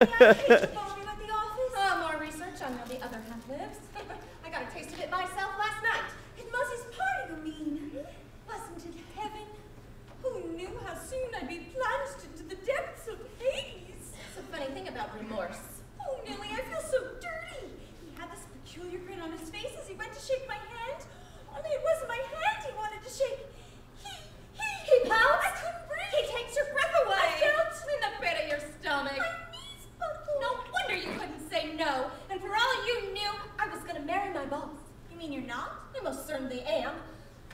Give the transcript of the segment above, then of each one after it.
Uh, more research on where the other half lives. I got a taste of it myself last night. At Muzzy's party, you mean? Wasn't it heaven? Who knew how soon I'd be plunged into the depths of Hades? It's a funny thing about remorse. Oh, Millie, I feel so dirty. He had this peculiar grin on his face as he went to shake my hand. Only it wasn't my hand he wanted to shake. He, he, He pouts? I couldn't breathe. He takes your breath away. I felt in the pit of your stomach. my knees buckled. No wonder you couldn't say no. And for all you knew, I was gonna marry my boss. You mean you're not? I most certainly am.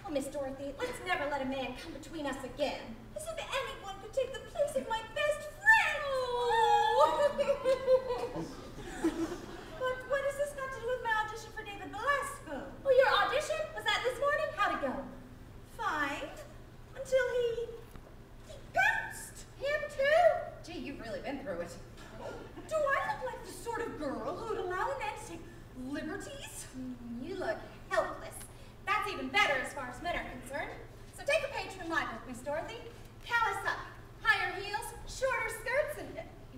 Well, Miss Dorothy, let's never let a man come between us again. As if anyone could take the place of my best friend. Oh. but what has this got to do with my audition for David Velasco? Well, your audition was that this morning? How'd it go? Fine. Until he, he bounced. Him too? Gee, you've really been through it. Do I look like the sort of girl who would allow a man to take liberties? Mm, you helpless. That's even better as far as men are concerned. So take a page from my book, Miss Dorothy. Callus up. Higher heels, shorter skirts, and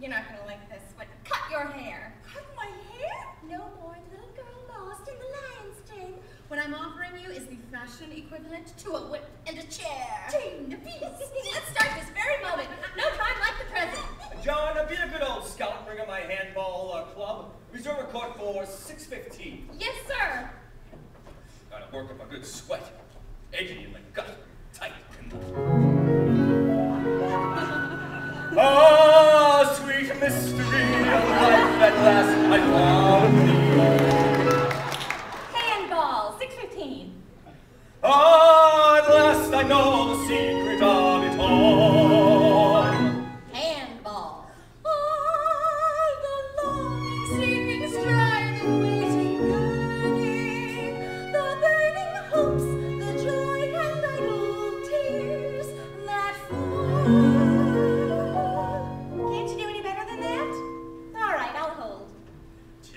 you're not gonna like this, but cut your hair. Cut my hair? No more little girl lost in the lion's den. What I'm offering you is the fashion equivalent to a whip and a chair. Jane, the beast. Let's start this very moment. No time like the present. John, be a good old scout and bring up my handball uh, club. Reserve a court for 6.15. Yes, sir. Work up a good sweat. Edgy in the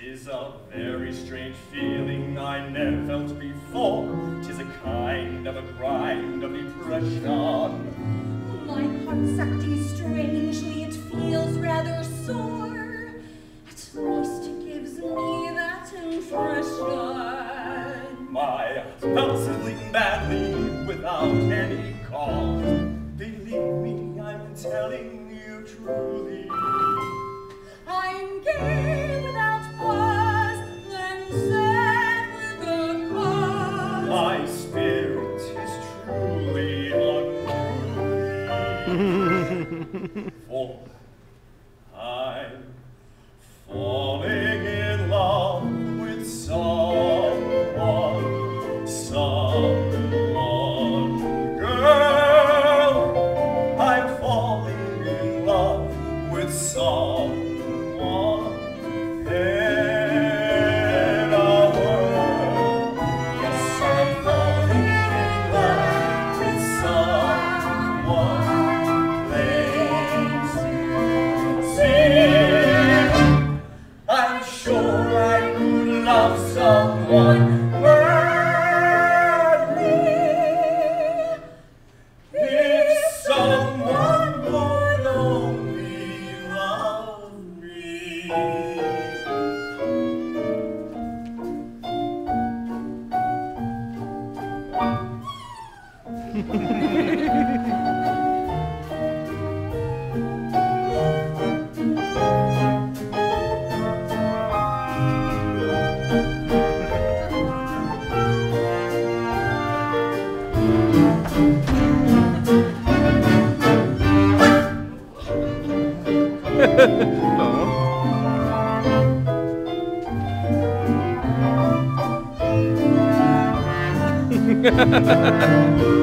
Tis a very strange feeling I never felt before. Tis a kind of a grind of depression. My heart's acting unruly. Me. Ha ha ha ha.